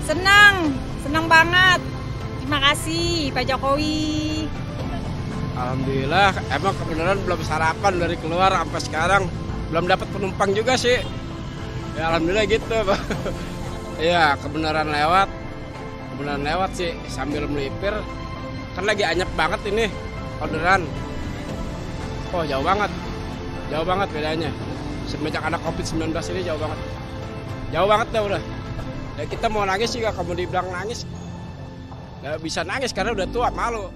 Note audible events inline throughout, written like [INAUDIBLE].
Senang, senang banget. Terima kasih Pak Jokowi. Alhamdulillah, emang kebenaran belum sarapan dari keluar sampai sekarang belum dapat penumpang juga sih. Ya alhamdulillah gitu. [LAUGHS] Iya, kebenaran lewat. Kebenaran lewat sih sambil melipir. Kan lagi anyep banget ini orderan. Oh, jauh banget. Jauh banget bedanya. Semenjak ada Covid-19 ini jauh banget. Jauh banget dah udah. Ya kita mau nangis juga kamu dibilang nangis. Gak bisa nangis karena udah tua, malu.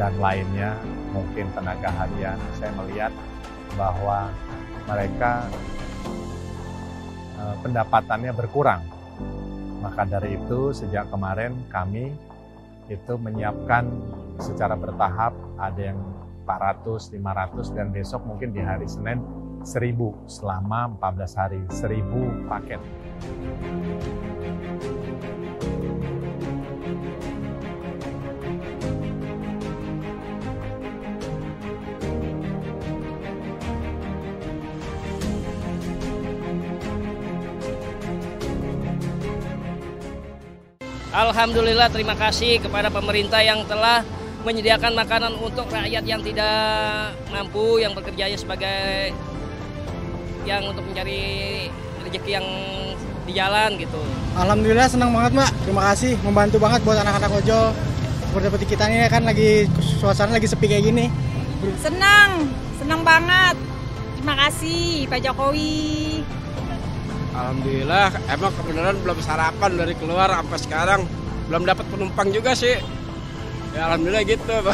Dan lainnya mungkin tenaga harian saya melihat bahwa mereka eh, pendapatannya berkurang maka dari itu sejak kemarin kami itu menyiapkan secara bertahap ada yang 400, 500 dan besok mungkin di hari Senin 1000 selama 14 hari 1000 paket. Alhamdulillah terima kasih kepada pemerintah yang telah menyediakan makanan untuk rakyat yang tidak mampu yang bekerjanya sebagai yang untuk mencari rezeki yang di jalan gitu. Alhamdulillah senang banget mbak, terima kasih membantu banget buat anak-anak ojol seperti kita ini kan lagi suasana lagi sepi kayak gini. Senang, senang banget. Terima kasih Pak Jokowi. Alhamdulillah, emang kebenaran belum sarapan dari keluar sampai sekarang belum dapat penumpang juga sih. Ya alhamdulillah gitu. [LAUGHS]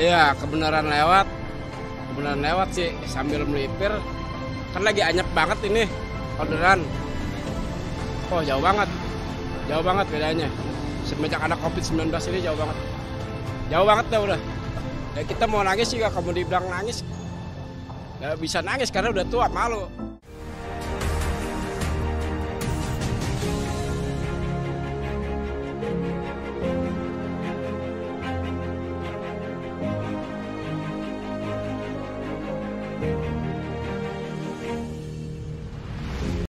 Iya, kebenaran lewat. Kebenaran lewat sih sambil melipir. Kan lagi anyep banget ini orderan. Oh, jauh banget. Jauh banget bedanya. Semenjak ada Covid-19 ini jauh banget. Jauh banget dah udah. Ya kita mau nangis juga kamu dibilang nangis. Gak bisa nangis karena udah tua, malu.